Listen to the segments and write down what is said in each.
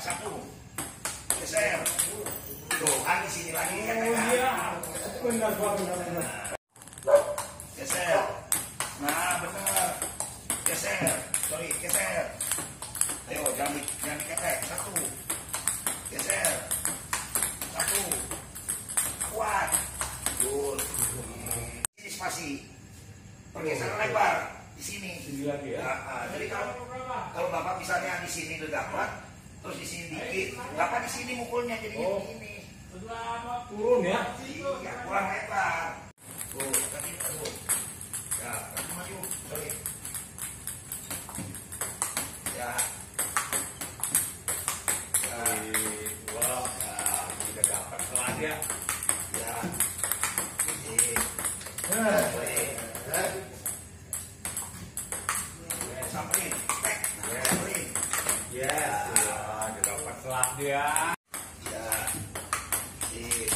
satu. Geser. Doang di sini lagi kan? oh, ya benar benar benar geser. Nah benar. Geser. Sorry geser. Ayo jangan jangan diketek. Satu. Geser. Satu. Kuat. Dur ini spasi pergeseran oh, lebar di sini. Sini lagi ya. Nah, ah, jadi kalau kalau bapak misalnya di sini udah dapat, terus di sini dikit, bapak di sini mukulnya jadi Oh. begini. Turun ya. Iya, kurang lebar. Tuh, tadi tuh. Ya, maju maju. Sorry. Ya. Ya, Wah, udah dapat kelas ya. ya. Ini. Tek. Samperin. Yes, ya, dia. Ya. Sip.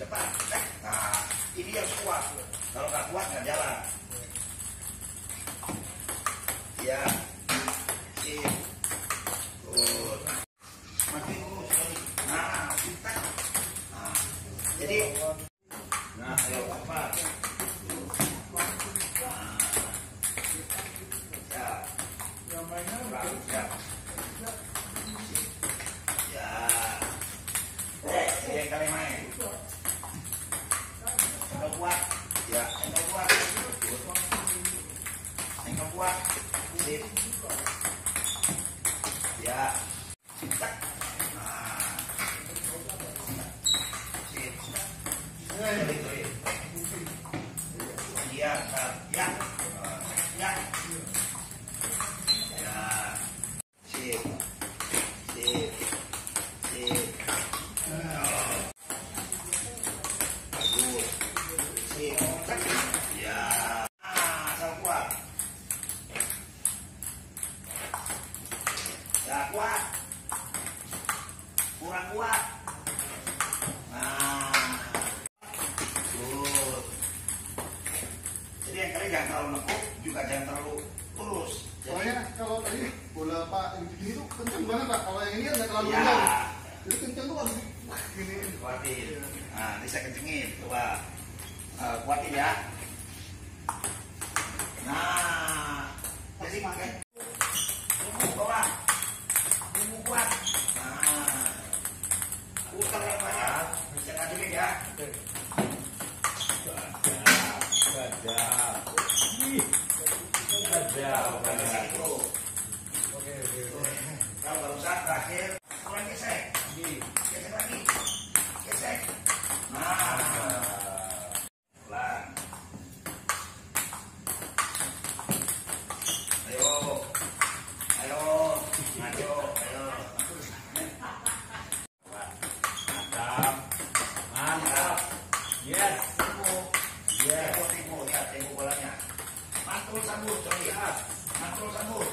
Depan. Tek. Nah, ini harus kuat. Kalau nggak kuat nggak jalan. Ya. Sorry. Nah, tek. Nah, jadi Nah, apa? Ya. Bagus, ya. Ya. Ya. Tak. Nah. Ya, tak. ya. Ya. Kuat. Nah. Good. Jadi yang kalian jangan terlalu nekuk, juga jangan terlalu lurus. Soalnya kalau tadi bola Pak yang begini tuh kenceng banget Pak. Kalau yang ini nggak terlalu Ya. Jadi kenceng tuh harus gini. kuatin. Nah, ini saya kencengin. Coba. Eh, kuatin ya. Nah. Jadi pakai. Terakhir. Kurang gesek. Gesek lagi. Gesek. Nah. Pelan. Ayo. Ayo. Maju. Ayo. Mantap. Mantap. Yes. Yes. Tempo, tempo. Lihat tempo bolanya. Mantul sambut. Sorry. Ah. Mantul sambut.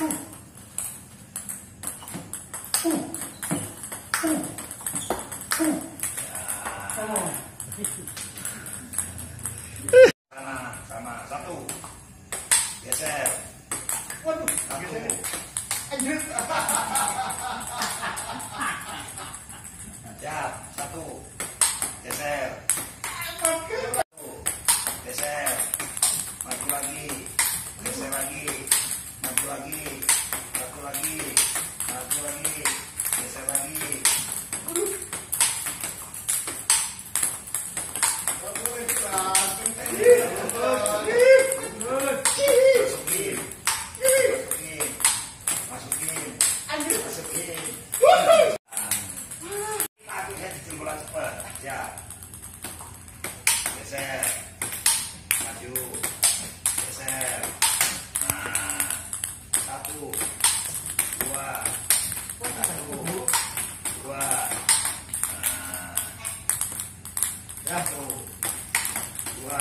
Ooh. satu dua